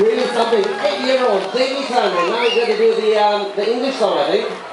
really something. Eight-year-old Davy Simon. Now he's going to do the um, the English song, I think.